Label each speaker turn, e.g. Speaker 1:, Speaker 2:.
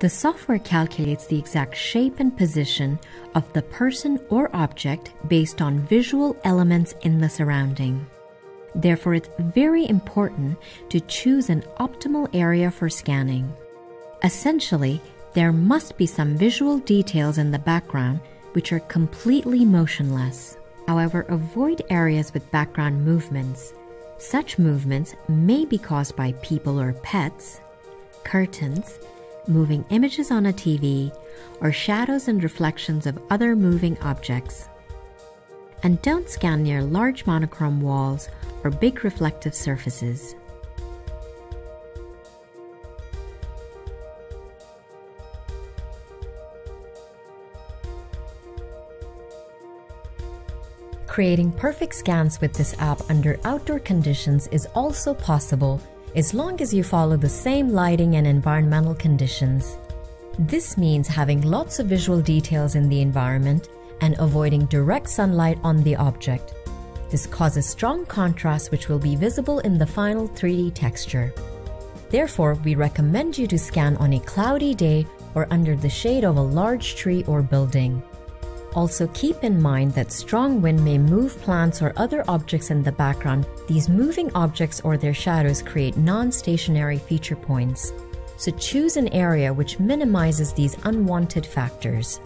Speaker 1: The software calculates the exact shape and position of the person or object based on visual elements in the surrounding. Therefore, it's very important to choose an optimal area for scanning. Essentially, there must be some visual details in the background which are completely motionless. However, avoid areas with background movements. Such movements may be caused by people or pets, curtains, moving images on a TV, or shadows and reflections of other moving objects. And don't scan near large monochrome walls or big reflective surfaces. Creating perfect scans with this app under outdoor conditions is also possible as long as you follow the same lighting and environmental conditions. This means having lots of visual details in the environment and avoiding direct sunlight on the object. This causes strong contrast which will be visible in the final 3D texture. Therefore, we recommend you to scan on a cloudy day or under the shade of a large tree or building. Also keep in mind that strong wind may move plants or other objects in the background. These moving objects or their shadows create non-stationary feature points. So choose an area which minimizes these unwanted factors.